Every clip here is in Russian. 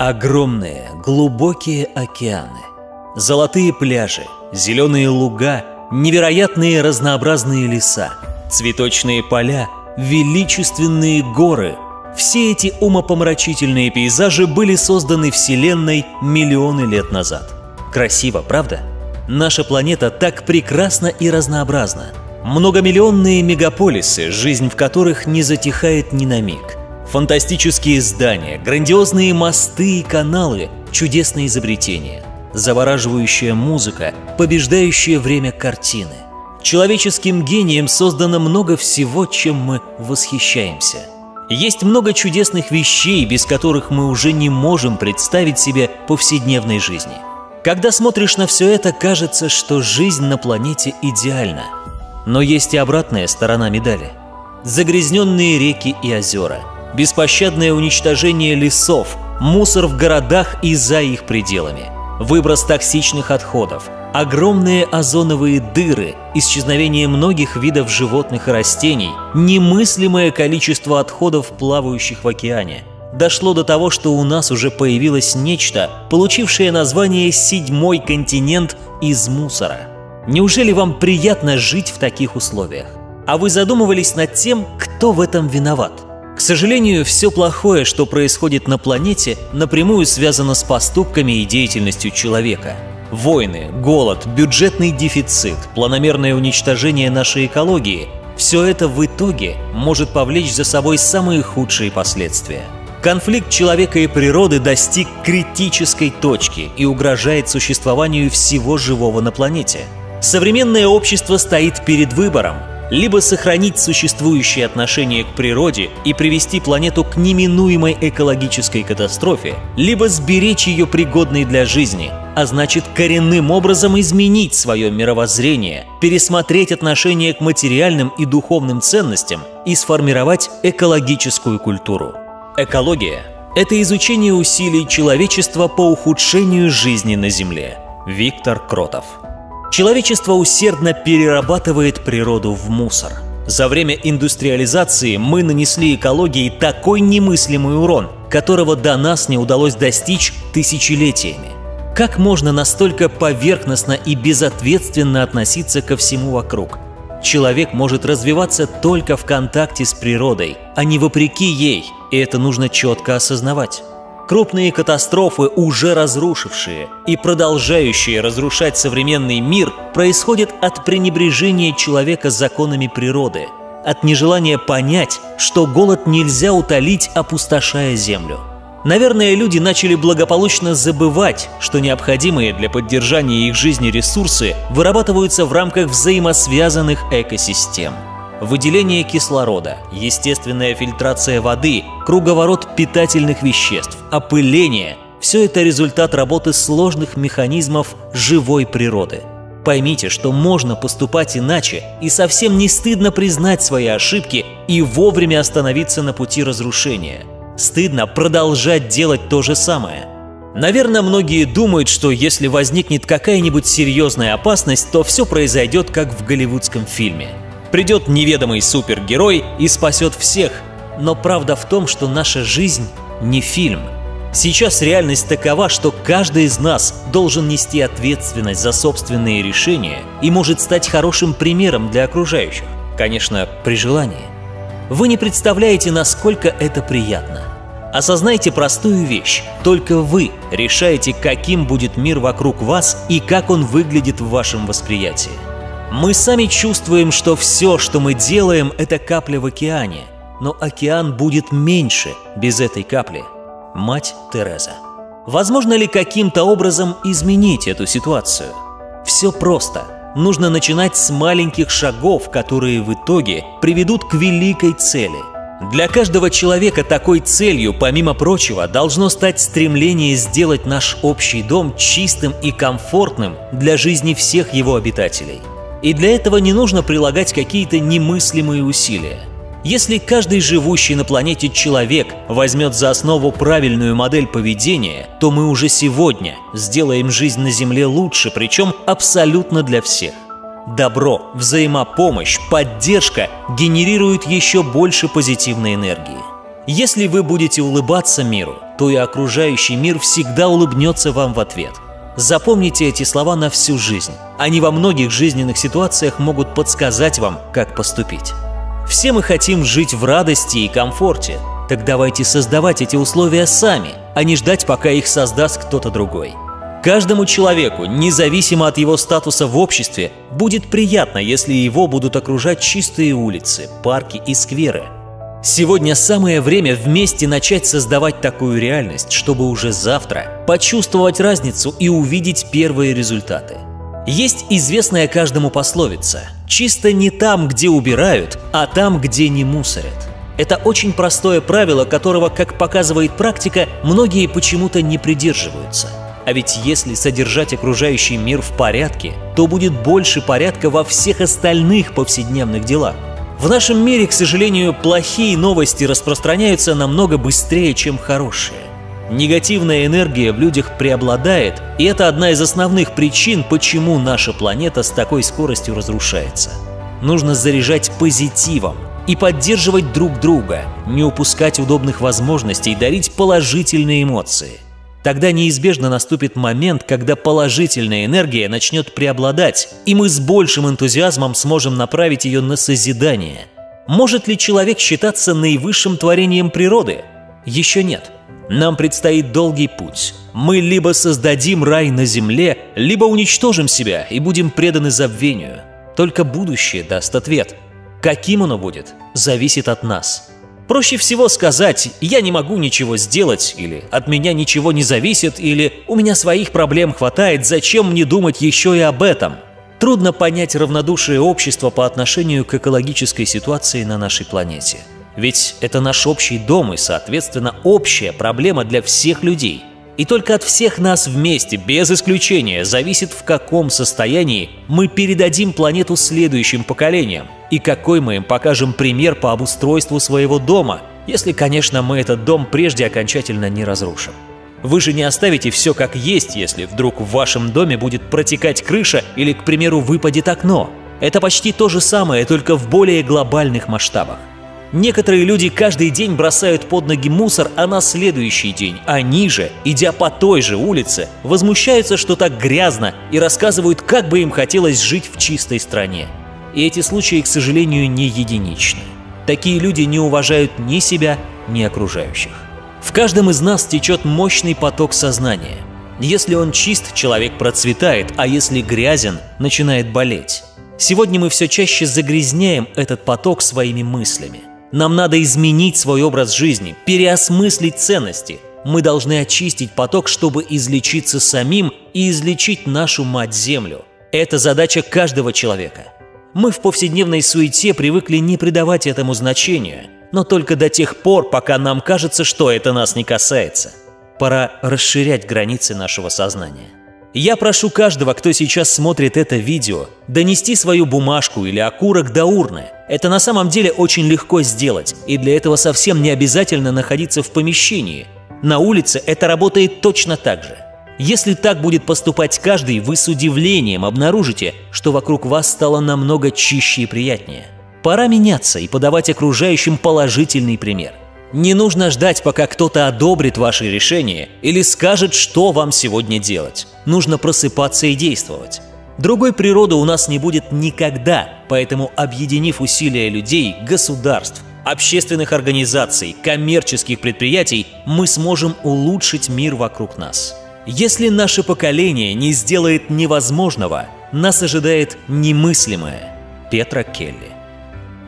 Огромные, глубокие океаны, золотые пляжи, зеленые луга, невероятные разнообразные леса, цветочные поля, величественные горы – все эти умопомрачительные пейзажи были созданы Вселенной миллионы лет назад. Красиво, правда? Наша планета так прекрасна и разнообразна. Многомиллионные мегаполисы, жизнь в которых не затихает ни на миг. Фантастические здания, грандиозные мосты и каналы, чудесные изобретения. Завораживающая музыка, побеждающее время картины. Человеческим гением создано много всего, чем мы восхищаемся – есть много чудесных вещей, без которых мы уже не можем представить себе повседневной жизни. Когда смотришь на все это, кажется, что жизнь на планете идеальна. Но есть и обратная сторона медали. Загрязненные реки и озера, беспощадное уничтожение лесов, мусор в городах и за их пределами, выброс токсичных отходов – Огромные озоновые дыры, исчезновение многих видов животных и растений, немыслимое количество отходов, плавающих в океане. Дошло до того, что у нас уже появилось нечто, получившее название «седьмой континент из мусора». Неужели вам приятно жить в таких условиях? А вы задумывались над тем, кто в этом виноват? К сожалению, все плохое, что происходит на планете, напрямую связано с поступками и деятельностью человека – Войны, голод, бюджетный дефицит, планомерное уничтожение нашей экологии – все это в итоге может повлечь за собой самые худшие последствия. Конфликт человека и природы достиг критической точки и угрожает существованию всего живого на планете. Современное общество стоит перед выбором – либо сохранить существующие отношения к природе и привести планету к неминуемой экологической катастрофе, либо сберечь ее пригодной для жизни, а значит коренным образом изменить свое мировоззрение, пересмотреть отношение к материальным и духовным ценностям и сформировать экологическую культуру. Экология – это изучение усилий человечества по ухудшению жизни на Земле. Виктор Кротов Человечество усердно перерабатывает природу в мусор. За время индустриализации мы нанесли экологии такой немыслимый урон, которого до нас не удалось достичь тысячелетиями. Как можно настолько поверхностно и безответственно относиться ко всему вокруг? Человек может развиваться только в контакте с природой, а не вопреки ей, и это нужно четко осознавать. Крупные катастрофы, уже разрушившие и продолжающие разрушать современный мир, происходят от пренебрежения человека законами природы, от нежелания понять, что голод нельзя утолить, опустошая землю. Наверное, люди начали благополучно забывать, что необходимые для поддержания их жизни ресурсы вырабатываются в рамках взаимосвязанных экосистем – выделение кислорода, естественная фильтрация воды, круговорот питательных веществ, опыление – все это результат работы сложных механизмов живой природы. Поймите, что можно поступать иначе, и совсем не стыдно признать свои ошибки и вовремя остановиться на пути разрушения. Стыдно продолжать делать то же самое. Наверное, многие думают, что если возникнет какая-нибудь серьезная опасность, то все произойдет как в голливудском фильме – Придет неведомый супергерой и спасет всех. Но правда в том, что наша жизнь не фильм. Сейчас реальность такова, что каждый из нас должен нести ответственность за собственные решения и может стать хорошим примером для окружающих. Конечно, при желании. Вы не представляете, насколько это приятно. Осознайте простую вещь. Только вы решаете, каким будет мир вокруг вас и как он выглядит в вашем восприятии. Мы сами чувствуем, что все, что мы делаем, это капля в океане. Но океан будет меньше без этой капли. Мать Тереза. Возможно ли каким-то образом изменить эту ситуацию? Все просто. Нужно начинать с маленьких шагов, которые в итоге приведут к великой цели. Для каждого человека такой целью, помимо прочего, должно стать стремление сделать наш общий дом чистым и комфортным для жизни всех его обитателей. И для этого не нужно прилагать какие-то немыслимые усилия. Если каждый живущий на планете человек возьмет за основу правильную модель поведения, то мы уже сегодня сделаем жизнь на Земле лучше, причем абсолютно для всех. Добро, взаимопомощь, поддержка генерируют еще больше позитивной энергии. Если вы будете улыбаться миру, то и окружающий мир всегда улыбнется вам в ответ. Запомните эти слова на всю жизнь. Они во многих жизненных ситуациях могут подсказать вам, как поступить. Все мы хотим жить в радости и комфорте. Так давайте создавать эти условия сами, а не ждать, пока их создаст кто-то другой. Каждому человеку, независимо от его статуса в обществе, будет приятно, если его будут окружать чистые улицы, парки и скверы. Сегодня самое время вместе начать создавать такую реальность, чтобы уже завтра почувствовать разницу и увидеть первые результаты. Есть известная каждому пословица «Чисто не там, где убирают, а там, где не мусорят». Это очень простое правило, которого, как показывает практика, многие почему-то не придерживаются – а ведь если содержать окружающий мир в порядке, то будет больше порядка во всех остальных повседневных делах. В нашем мире, к сожалению, плохие новости распространяются намного быстрее, чем хорошие. Негативная энергия в людях преобладает, и это одна из основных причин, почему наша планета с такой скоростью разрушается. Нужно заряжать позитивом и поддерживать друг друга, не упускать удобных возможностей, дарить положительные эмоции – Тогда неизбежно наступит момент, когда положительная энергия начнет преобладать, и мы с большим энтузиазмом сможем направить ее на созидание. Может ли человек считаться наивысшим творением природы? Еще нет. Нам предстоит долгий путь. Мы либо создадим рай на земле, либо уничтожим себя и будем преданы забвению. Только будущее даст ответ. Каким оно будет, зависит от нас. Проще всего сказать «я не могу ничего сделать» или «от меня ничего не зависит» или «у меня своих проблем хватает, зачем мне думать еще и об этом?» Трудно понять равнодушие общества по отношению к экологической ситуации на нашей планете. Ведь это наш общий дом и, соответственно, общая проблема для всех людей. И только от всех нас вместе, без исключения, зависит, в каком состоянии мы передадим планету следующим поколениям – и какой мы им покажем пример по обустройству своего дома, если, конечно, мы этот дом прежде окончательно не разрушим. Вы же не оставите все как есть, если вдруг в вашем доме будет протекать крыша или, к примеру, выпадет окно. Это почти то же самое, только в более глобальных масштабах. Некоторые люди каждый день бросают под ноги мусор, а на следующий день они же, идя по той же улице, возмущаются, что так грязно и рассказывают, как бы им хотелось жить в чистой стране. И эти случаи, к сожалению, не единичны. Такие люди не уважают ни себя, ни окружающих. В каждом из нас течет мощный поток сознания. Если он чист, человек процветает, а если грязен, начинает болеть. Сегодня мы все чаще загрязняем этот поток своими мыслями. Нам надо изменить свой образ жизни, переосмыслить ценности. Мы должны очистить поток, чтобы излечиться самим и излечить нашу мать-землю. Это задача каждого человека – мы в повседневной суете привыкли не придавать этому значения, но только до тех пор, пока нам кажется, что это нас не касается. Пора расширять границы нашего сознания. Я прошу каждого, кто сейчас смотрит это видео, донести свою бумажку или окурок до урны. Это на самом деле очень легко сделать, и для этого совсем не обязательно находиться в помещении. На улице это работает точно так же – если так будет поступать каждый, вы с удивлением обнаружите, что вокруг вас стало намного чище и приятнее. Пора меняться и подавать окружающим положительный пример. Не нужно ждать, пока кто-то одобрит ваше решение или скажет, что вам сегодня делать. Нужно просыпаться и действовать. Другой природы у нас не будет никогда, поэтому объединив усилия людей, государств, общественных организаций, коммерческих предприятий, мы сможем улучшить мир вокруг нас. Если наше поколение не сделает невозможного, нас ожидает немыслимое. Петра Келли.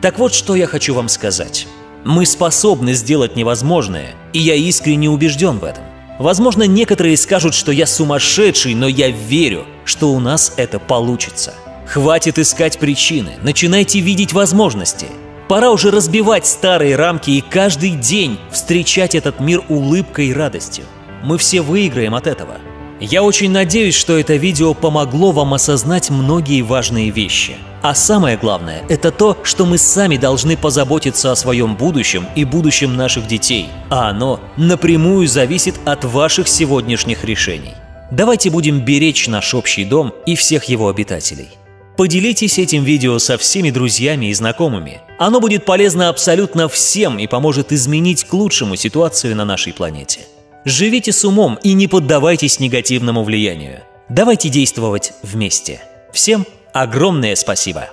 Так вот, что я хочу вам сказать. Мы способны сделать невозможное, и я искренне убежден в этом. Возможно, некоторые скажут, что я сумасшедший, но я верю, что у нас это получится. Хватит искать причины, начинайте видеть возможности. Пора уже разбивать старые рамки и каждый день встречать этот мир улыбкой и радостью мы все выиграем от этого. Я очень надеюсь, что это видео помогло вам осознать многие важные вещи. А самое главное – это то, что мы сами должны позаботиться о своем будущем и будущем наших детей, а оно напрямую зависит от ваших сегодняшних решений. Давайте будем беречь наш общий дом и всех его обитателей. Поделитесь этим видео со всеми друзьями и знакомыми. Оно будет полезно абсолютно всем и поможет изменить к лучшему ситуацию на нашей планете. Живите с умом и не поддавайтесь негативному влиянию. Давайте действовать вместе. Всем огромное спасибо!